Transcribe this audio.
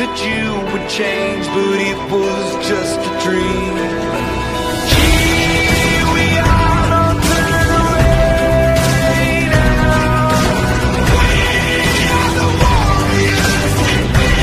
that you would change, but it was just a dream.